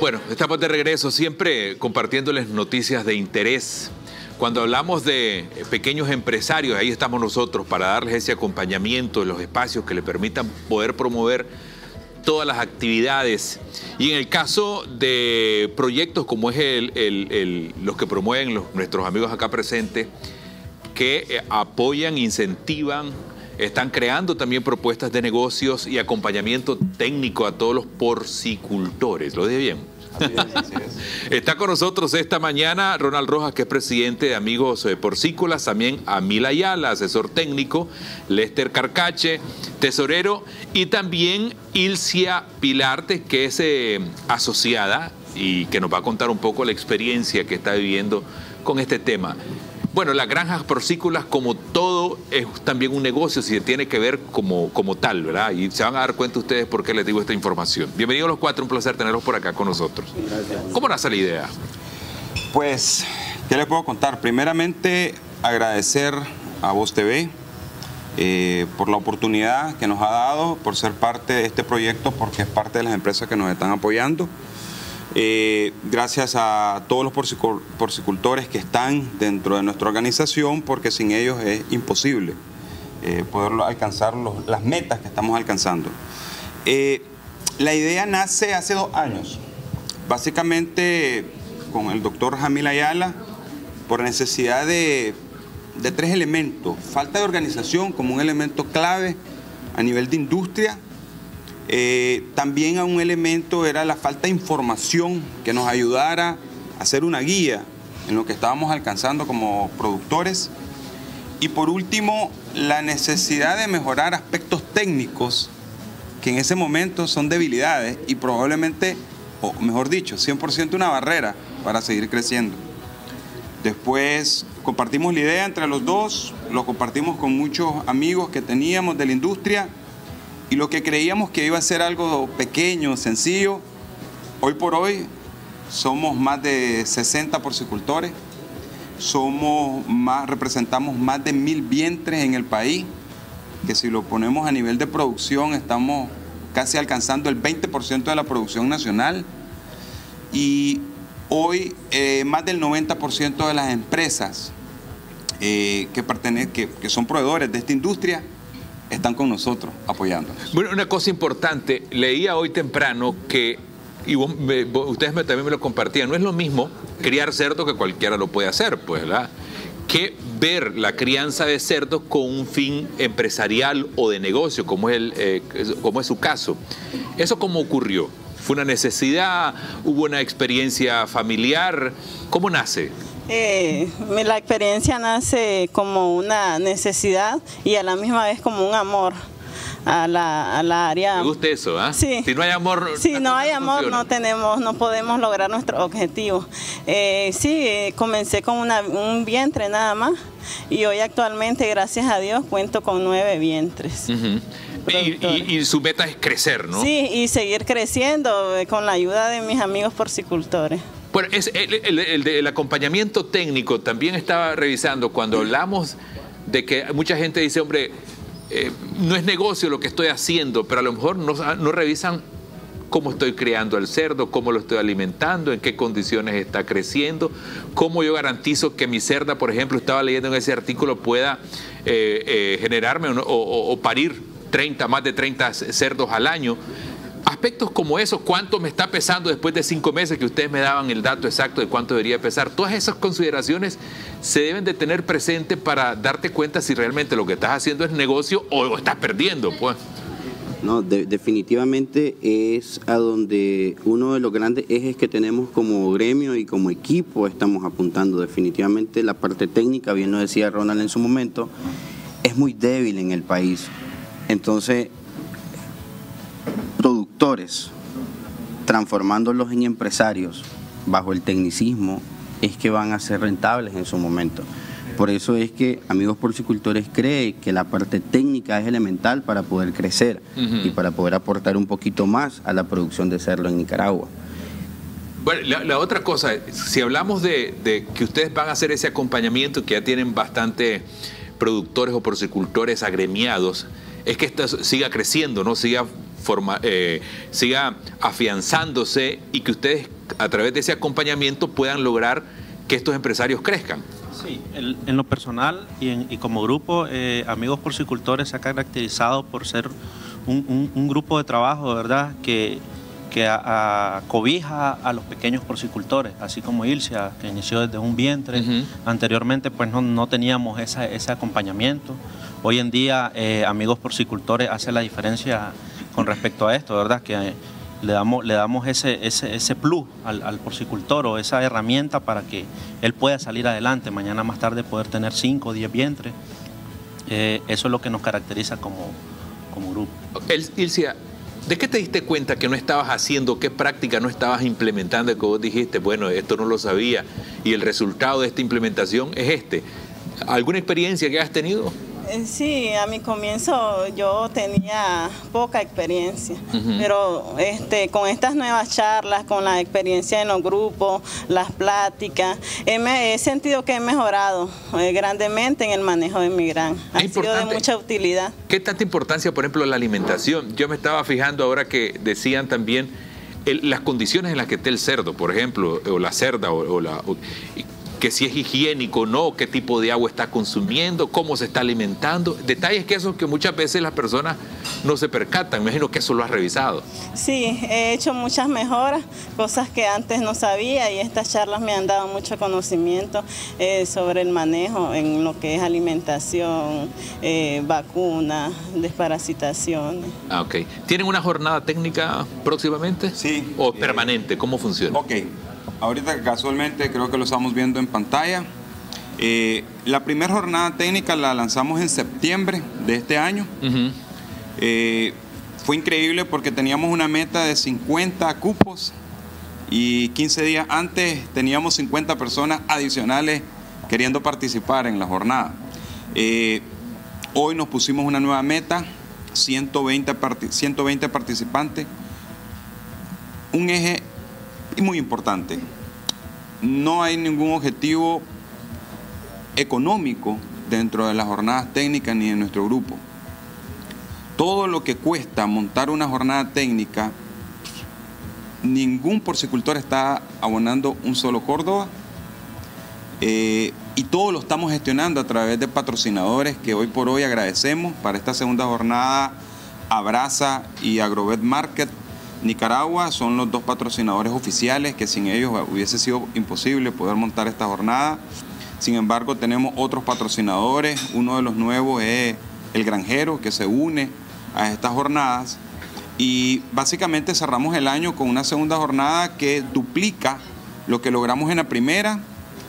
Bueno, estamos de regreso, siempre compartiéndoles noticias de interés. Cuando hablamos de pequeños empresarios, ahí estamos nosotros para darles ese acompañamiento, los espacios que le permitan poder promover todas las actividades. Y en el caso de proyectos como es el, los que promueven nuestros amigos acá presentes, que eh, apoyan, incentivan, están creando también propuestas de negocios y acompañamiento técnico a todos los porcicultores. ¿Lo dije bien? Está con nosotros esta mañana Ronald Rojas, que es presidente de Amigos eh, Porcícolas, también Amila Ayala, asesor técnico, Lester Carcache, tesorero, y también Ilcia Pilarte, que es eh, asociada y que nos va a contar un poco la experiencia que está viviendo con este tema. Bueno, las granjas porcícolas, como todo, es también un negocio, si tiene que ver como, como tal, ¿verdad? Y se van a dar cuenta ustedes por qué les digo esta información. Bienvenidos los cuatro, un placer tenerlos por acá con nosotros. Gracias. ¿Cómo nace la idea? Pues, ¿qué les puedo contar? Primeramente, agradecer a Voz TV eh, por la oportunidad que nos ha dado, por ser parte de este proyecto, porque es parte de las empresas que nos están apoyando. Eh, gracias a todos los porcicultores que están dentro de nuestra organización, porque sin ellos es imposible eh, poder alcanzar las metas que estamos alcanzando. Eh, la idea nace hace dos años, básicamente con el doctor Jamil Ayala, por necesidad de, de tres elementos. Falta de organización como un elemento clave a nivel de industria, eh, también a un elemento era la falta de información que nos ayudara a hacer una guía en lo que estábamos alcanzando como productores. Y por último, la necesidad de mejorar aspectos técnicos que en ese momento son debilidades y probablemente, o mejor dicho, 100% una barrera para seguir creciendo. Después compartimos la idea entre los dos, lo compartimos con muchos amigos que teníamos de la industria y lo que creíamos que iba a ser algo pequeño, sencillo, hoy por hoy somos más de 60 porcicultores, somos más, representamos más de mil vientres en el país, que si lo ponemos a nivel de producción estamos casi alcanzando el 20% de la producción nacional. Y hoy eh, más del 90% de las empresas eh, que, que, que son proveedores de esta industria están con nosotros apoyándonos. Bueno, una cosa importante, leía hoy temprano que, y ustedes también me lo compartían, no es lo mismo criar cerdo que cualquiera lo puede hacer, pues, ¿verdad? Que ver la crianza de cerdos con un fin empresarial o de negocio, como es, el, eh, como es su caso. ¿Eso cómo ocurrió? ¿Fue una necesidad? ¿Hubo una experiencia familiar? ¿Cómo nace? Eh, la experiencia nace como una necesidad y a la misma vez como un amor a la, a la área. ¿Me gusta eso? ¿ah? Sí. Si no hay amor. Si no hay amor, no tenemos, no podemos lograr nuestro objetivo. Eh, sí, eh, comencé con un vientre nada más y hoy actualmente, gracias a Dios, cuento con nueve vientres. y, su meta es crecer, ¿no? Sí, y seguir creciendo eh, con la ayuda de mis amigos porcicultores. Bueno, es el, acompañamiento técnico también estaba revisando cuando hablamos de que mucha gente dice, hombre, eh, no es negocio lo que estoy haciendo, pero a lo mejor no, revisan cómo estoy criando al cerdo, cómo lo estoy alimentando, en qué condiciones está creciendo, cómo yo garantizo que mi cerda, por ejemplo, estaba leyendo en ese artículo, pueda eh, eh, generarme o, o, parir 30, más de 30 cerdos al año. Aspectos como esos, cuánto me está pesando después de cinco meses que ustedes me daban el dato exacto de cuánto debería pesar, todas esas consideraciones se deben de tener presente para darte cuenta si realmente lo que estás haciendo es negocio o estás perdiendo, pues. No, definitivamente es a donde uno de los grandes ejes que tenemos como gremio y como equipo estamos apuntando. Definitivamente la parte técnica, bien lo decía Ronald en su momento, es muy débil en el país. Entonces, productores, transformándolos en empresarios bajo el tecnicismo, es que van a ser rentables en su momento. Por eso es que Amigos Porcicultores cree que la parte técnica es elemental para poder crecer y para poder aportar un poquito más a la producción de cerdo en Nicaragua. Bueno, la, otra cosa, si hablamos de, que ustedes van a hacer ese acompañamiento, que ya tienen bastante productores o porcicultores agremiados, es que esto siga creciendo, ¿no? Siga forma, eh, siga afianzándose y que ustedes a través de ese acompañamiento puedan lograr que estos empresarios crezcan. Sí, en lo personal y, como grupo, eh, Amigos Porcicultores se ha caracterizado por ser un, grupo de trabajo, ¿verdad?, que, que cobija a los pequeños porcicultores, así como Ilcia, que inició desde un vientre. Anteriormente, pues no, teníamos ese acompañamiento. Hoy en día, eh, Amigos Porcicultores hace la diferencia con respecto a esto, ¿verdad?, que le damos, le damos ese, ese, ese plus al, porcicultor o esa herramienta para que él pueda salir adelante, mañana más tarde poder tener 5 o 10 vientres. Eh, eso es lo que nos caracteriza como, grupo. Ilcia, ¿de qué te diste cuenta que no estabas haciendo, qué práctica no estabas implementando que vos dijiste, bueno, esto no lo sabía y el resultado de esta implementación es este? ¿Alguna experiencia que has tenido? Eh, sí, a mi comienzo yo tenía poca experiencia, pero este, con estas nuevas charlas, con la experiencia en los grupos, las pláticas, he, sentido que he mejorado eh, grandemente en el manejo de mi gran. Ha sido de mucha utilidad. ¿Qué tanta importancia, por ejemplo, la alimentación? Yo me estaba fijando ahora que decían también las condiciones en las que esté el cerdo, por ejemplo, o la cerda, o, la que si es higiénico o no, qué tipo de agua está consumiendo, cómo se está alimentando. Detalles que esos que muchas veces las personas no se percatan. Me imagino que eso lo has revisado. Sí, he hecho muchas mejoras, cosas que antes no sabía y estas charlas me han dado mucho conocimiento eh, sobre el manejo en lo que es alimentación, eh, vacunas, desparasitación. Ah, ok. ¿Tienen una jornada técnica próximamente? Sí. ¿O permanente? ¿Cómo funciona? Ok. Ahorita casualmente creo que lo estamos viendo en pantalla. Eh, la primera jornada técnica la lanzamos en septiembre de este año. Eh, fue increíble porque teníamos una meta de 50 cupos y 15 días antes teníamos 50 personas adicionales queriendo participar en la jornada. Eh, hoy nos pusimos una nueva meta, 120, 120 participantes. Un eje y muy importante, no hay ningún objetivo económico dentro de las jornadas técnicas ni en nuestro grupo. Todo lo que cuesta montar una jornada técnica, ningún porcicultor está abonando un solo Córdoba eh, y todo lo estamos gestionando a través de patrocinadores que hoy por hoy agradecemos para esta segunda jornada. Abraza y Agrovet Market Nicaragua son los dos patrocinadores oficiales que sin ellos hubiese sido imposible poder montar esta jornada. Sin embargo, tenemos otros patrocinadores. Uno de los nuevos es el granjero que se une a estas jornadas. Y básicamente cerramos el año con una segunda jornada que duplica lo que logramos en la primera,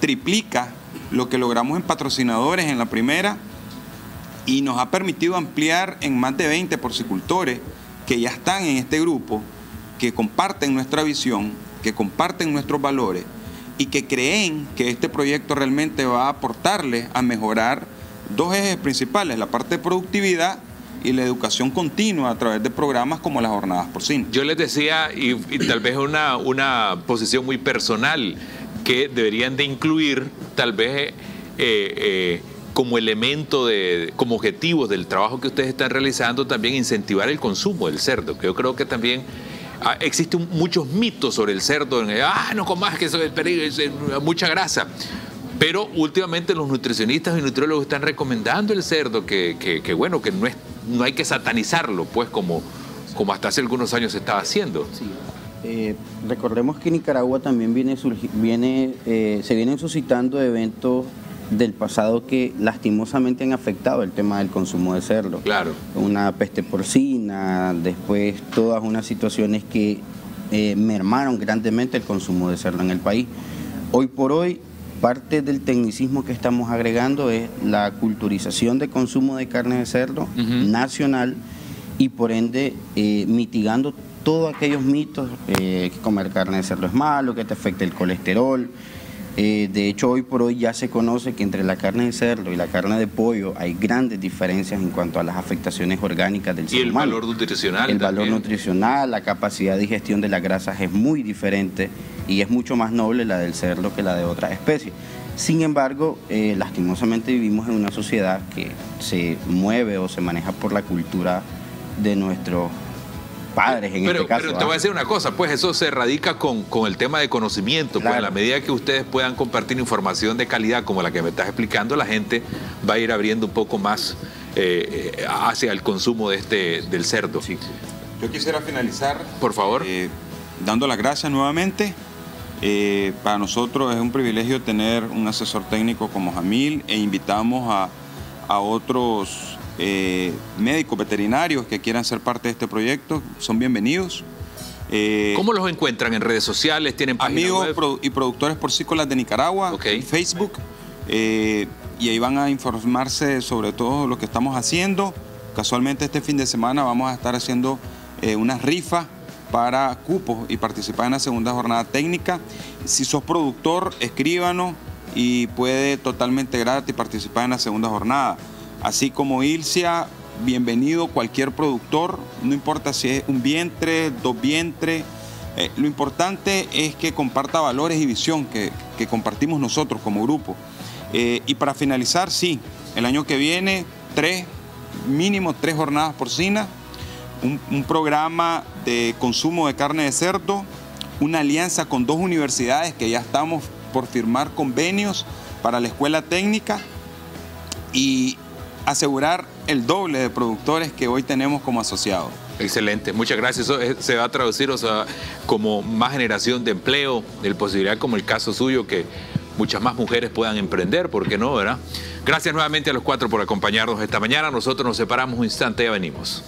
triplica lo que logramos en patrocinadores en la primera y nos ha permitido ampliar en más de 20 porcicultores que ya están en este grupo, que comparten nuestra visión, que comparten nuestros valores y que creen que este proyecto realmente va a aportarles a mejorar dos ejes principales, la parte de productividad y la educación continua a través de programas como las jornadas por cine. Yo les decía, y, tal vez una, una posición muy personal, que deberían de incluir tal vez... Eh, eh, como elemento de, como objetivo del trabajo que ustedes están realizando, también incentivar el consumo del cerdo, que yo creo que también ah, existen muchos mitos sobre el cerdo, ah, no comas que eso es, es mucha grasa. Pero últimamente los nutricionistas y nutriólogos están recomendando el cerdo, que, que, bueno, que no, es, no hay que satanizarlo, pues como, como hasta hace algunos años se estaba haciendo. Eh, recordemos que Nicaragua también viene, viene eh, se vienen suscitando eventos del pasado que lastimosamente han afectado el tema del consumo de cerdo. Claro. Una peste porcina, después todas unas situaciones que eh, mermaron grandemente el consumo de cerdo en el país. Hoy por hoy, parte del tecnicismo que estamos agregando es la culturización de consumo de carne de cerdo nacional y por ende eh, mitigando todos aquellos mitos, eh, que comer carne de cerdo es malo, que te afecta el colesterol, eh, de hecho, hoy por hoy ya se conoce que entre la carne de cerdo y la carne de pollo hay grandes diferencias en cuanto a las afectaciones orgánicas del ser humano. Y el valor nutricional. El valor nutricional, la capacidad de digestión de las grasas es muy diferente y es mucho más noble la del cerdo que la de otras especies. Sin embargo, eh, lastimosamente vivimos en una sociedad que se mueve o se maneja por la cultura de nuestros padres en pero, este caso. Pero te voy a decir una cosa, pues eso se radica con, con el tema de conocimiento. Pues en la medida que ustedes puedan compartir información de calidad como la que me estás explicando, la gente va a ir abriendo un poco más eh, eh, hacia el consumo de este, del cerdo. Sí. Yo quisiera finalizar. Por favor. Eh, dando las gracias nuevamente. para nosotros es un privilegio tener un asesor técnico como Jamil e invitamos a, a otros eh, médicos veterinarios que quieran ser parte de este proyecto, son bienvenidos. Eh, ¿Cómo los encuentran en redes sociales? ¿Tienen Amigos y productores porcícolas de Nicaragua, en Facebook, eh, y ahí van a informarse sobre todo lo que estamos haciendo. Casualmente este fin de semana vamos a estar haciendo unas rifas para cupos y participar en la segunda jornada técnica. Si sos productor, escríbanos y puede totalmente gratis participar en la segunda jornada. Así como Ilcia, bienvenido cualquier productor, no importa si es un vientre, dos vientres. Eh, lo importante es que comparta valores y visión que, compartimos nosotros como grupo. Eh, y para finalizar, sí, el año que viene, tres, mínimo tres jornadas porcinas, un, un programa de consumo de carne de cerdo, una alianza con dos universidades que ya estamos por firmar convenios para la escuela técnica y asegurar el doble de productores que hoy tenemos como asociados. Excelente, muchas gracias. Eso se va a traducir o sea, como más generación de empleo, de posibilidad como el caso suyo que muchas más mujeres puedan emprender, ¿por qué no, verdad? Gracias nuevamente a los cuatro por acompañarnos esta mañana. Nosotros nos separamos un instante ya venimos.